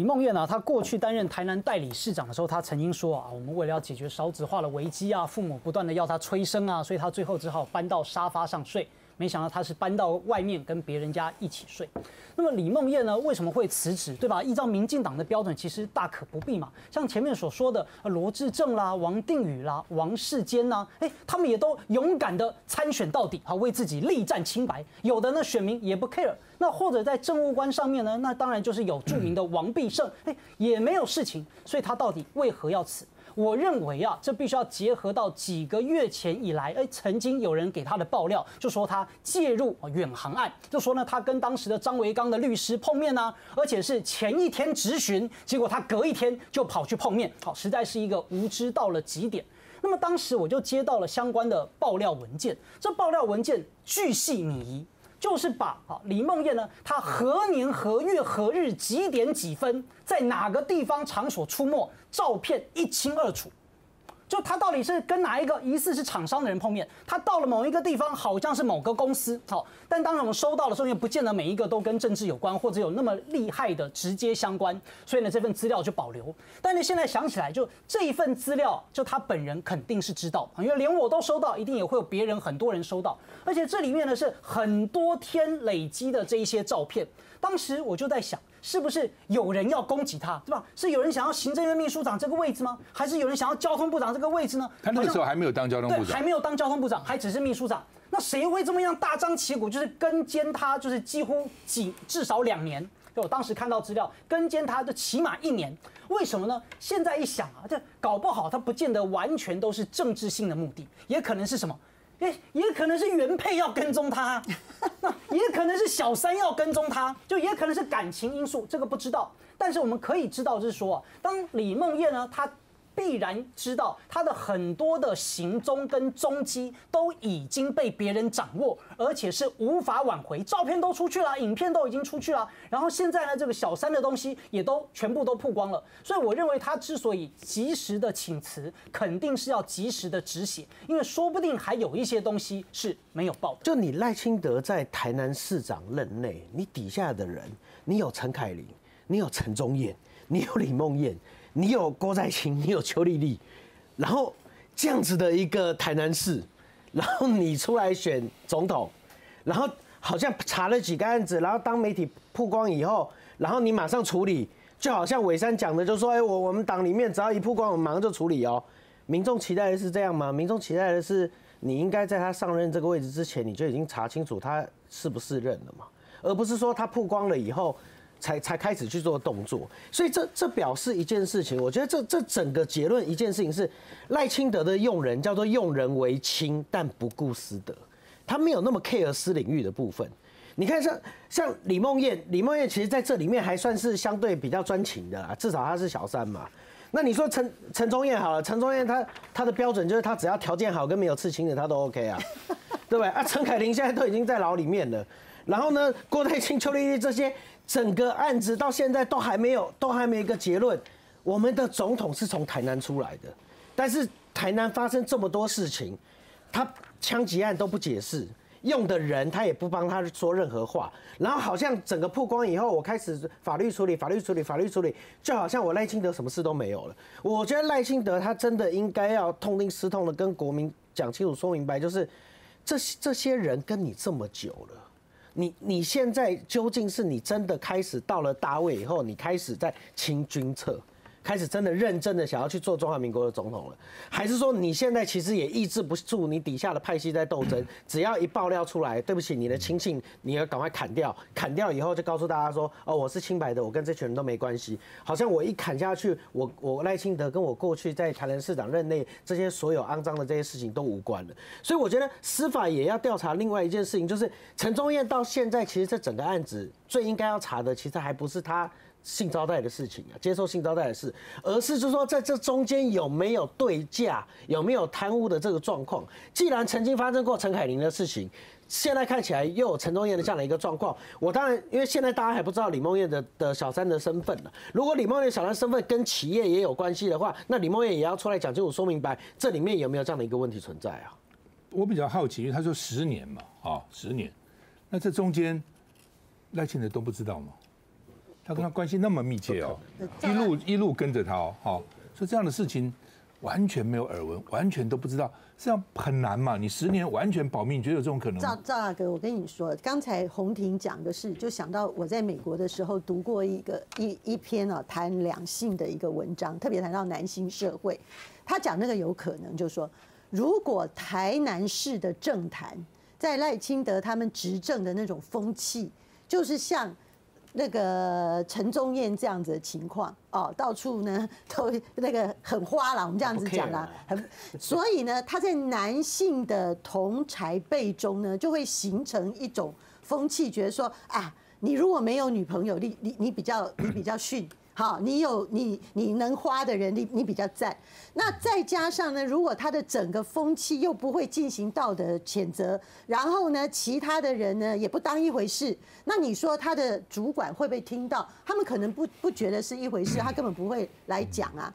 李梦燕呢，她过去担任台南代理市长的时候，她曾经说啊，我们为了要解决少子化的危机啊，父母不断的要她催生啊，所以她最后只好搬到沙发上睡。没想到他是搬到外面跟别人家一起睡。那么李梦燕呢？为什么会辞职？对吧？依照民进党的标准，其实大可不必嘛。像前面所说的罗志正啦、王定宇啦、王世坚呐，哎，他们也都勇敢的参选到底，好为自己力战清白。有的呢，选民也不 care。那或者在政务官上面呢，那当然就是有著名的王必胜，哎，也没有事情。所以他到底为何要辞？我认为啊，这必须要结合到几个月前以来，哎，曾经有人给他的爆料，就说他介入远航案，就说呢，他跟当时的张维刚的律师碰面呢，而且是前一天质询，结果他隔一天就跑去碰面，好，实在是一个无知到了极点。那么当时我就接到了相关的爆料文件，这爆料文件巨细靡遗。就是把啊李梦燕呢，她何年何月何日几点几分，在哪个地方场所出没，照片一清二楚。就他到底是跟哪一个疑似是厂商的人碰面？他到了某一个地方，好像是某个公司，好，但当然我们收到的时候，也不见得每一个都跟政治有关，或者有那么厉害的直接相关，所以呢，这份资料就保留。但是现在想起来，就这一份资料，就他本人肯定是知道，因为连我都收到，一定也会有别人很多人收到，而且这里面呢是很多天累积的这一些照片。当时我就在想。是不是有人要攻击他，对吧？是有人想要行政院秘书长这个位置吗？还是有人想要交通部长这个位置呢？他那个时候还没有当交通部长，还没有当交通部长，还只是秘书长。那谁会这么样大张旗鼓，就是跟监他，就是几乎几至少两年？就我当时看到资料，跟监他就起码一年。为什么呢？现在一想啊，这搞不好他不见得完全都是政治性的目的，也可能是什么？也也可能是原配要跟踪他，那也可能是小三要跟踪他，就也可能是感情因素，这个不知道。但是我们可以知道，就是说，当李梦燕呢，她。必然知道他的很多的行踪跟踪迹都已经被别人掌握，而且是无法挽回。照片都出去了，影片都已经出去了，然后现在呢，这个小三的东西也都全部都曝光了。所以我认为他之所以及时的请辞，肯定是要及时的止血，因为说不定还有一些东西是没有报。就你赖清德在台南市长任内，你底下的人，你有陈凯琳，你有陈忠燕，你有李梦燕。你有郭在清，你有邱丽丽，然后这样子的一个台南市，然后你出来选总统，然后好像查了几个案子，然后当媒体曝光以后，然后你马上处理，就好像伟山讲的，就说，哎，我我们党里面只要一曝光，我们马上就处理哦。民众期待的是这样吗？民众期待的是你应该在他上任这个位置之前，你就已经查清楚他是不是任了嘛，而不是说他曝光了以后。才才开始去做动作，所以这这表示一件事情，我觉得这这整个结论一件事情是赖清德的用人叫做用人为亲，但不顾私德，他没有那么 care 私领域的部分。你看像像李梦燕，李梦燕其实在这里面还算是相对比较专情的啦，至少她是小三嘛。那你说陈陈忠燕好了，陈忠燕他他的标准就是他只要条件好跟没有刺青的他都 OK 啊，对不对？啊，陈凯琳现在都已经在牢里面了，然后呢，郭台清、邱丽丽这些。整个案子到现在都还没有，都还没一个结论。我们的总统是从台南出来的，但是台南发生这么多事情，他枪击案都不解释，用的人他也不帮他说任何话，然后好像整个曝光以后，我开始法律处理，法律处理，法律处理，就好像我赖清德什么事都没有了。我觉得赖清德他真的应该要痛定思痛的跟国民讲清楚、说明白，就是这这些人跟你这么久了。你你现在究竟是你真的开始到了大卫以后，你开始在清君侧？开始真的认真的想要去做中华民国的总统了，还是说你现在其实也抑制不住你底下的派系在斗争？只要一爆料出来，对不起，你的亲信你要赶快砍掉，砍掉以后就告诉大家说，哦，我是清白的，我跟这群人都没关系。好像我一砍下去，我我赖清德跟我过去在台南市长任内这些所有肮脏的这些事情都无关了。所以我觉得司法也要调查另外一件事情，就是陈忠燕到现在其实这整个案子最应该要查的，其实还不是他。性招待的事情啊，接受性招待的事，而是就说在这中间有没有对价，有没有贪污的这个状况。既然曾经发生过陈凯琳的事情，现在看起来又有陈忠燕的这样的一个状况，我当然因为现在大家还不知道李梦燕的的小三的身份呢。如果李梦燕小三身份跟企业也有关系的话，那李梦燕也要出来讲清楚、说明白，这里面有没有这样的一个问题存在啊？我比较好奇，因为他说十年嘛，啊，十年，那这中间赖清德都不知道吗？他跟他关系那么密切哦，一路一路跟着他哦，好，所以这样的事情完全没有耳闻，完全都不知道，这样很难嘛？你十年完全保密，你觉得有这种可能赵吗？赵大哥，我跟你说，刚才洪婷讲的是，就想到我在美国的时候读过一个一一篇啊谈两性的一个文章，特别谈到男性社会，他讲那个有可能，就是说，如果台南市的政坛在赖清德他们执政的那种风气，就是像。那个陈宗彦这样子的情况哦，到处呢 都那个很花啦，我们这样子讲啦，很，所以呢，他在男性的同才辈中呢，就会形成一种风气，觉得说啊，你如果没有女朋友，你你你比较你比较逊。好，你有你你能花的人，你你比较赞。那再加上呢，如果他的整个风气又不会进行道德谴责，然后呢，其他的人呢也不当一回事，那你说他的主管会不会听到？他们可能不不觉得是一回事，他根本不会来讲啊。